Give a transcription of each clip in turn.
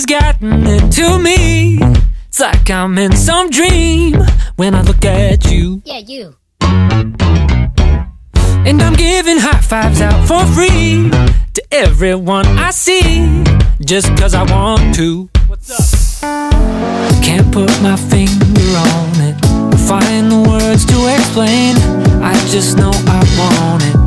has gotten to me. It's like I'm in some dream when I look at you. Yeah, you. And I'm giving high fives out for free to everyone I see just cause I want to. What's up? Can't put my finger on it. Find the words to explain. I just know I want it.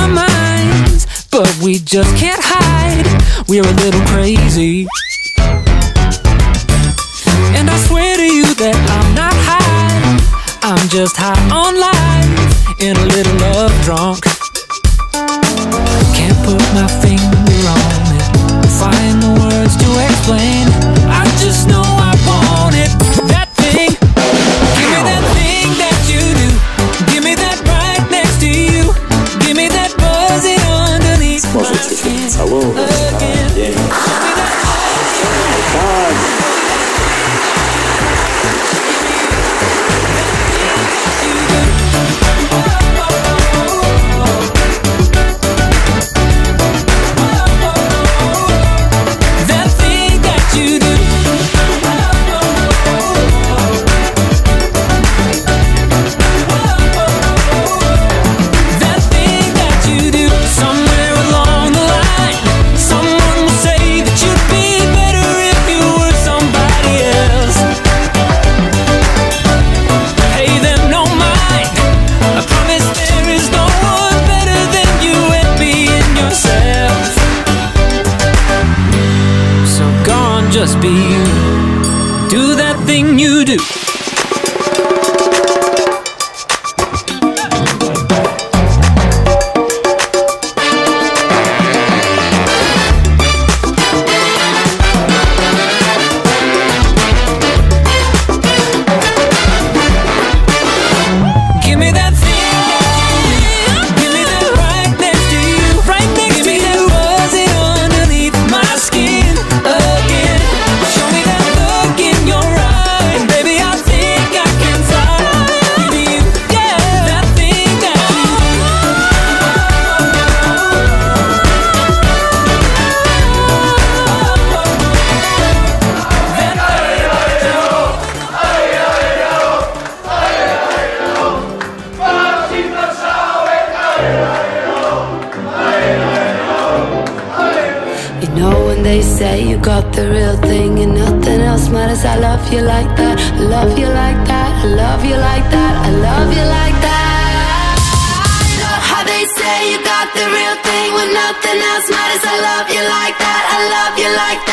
Our minds, but we just can't hide. We're a little crazy. And I swear to you that I'm not high. I'm just high on life and a little love drunk. Can't put my finger just be you. Do that thing you do. You know when they say you got the real thing and nothing else matters. I love you like that. I love you like that. I love you like that. I love you like that. You know how they say you got the real thing when nothing else matters. I love you like that, I love you like that.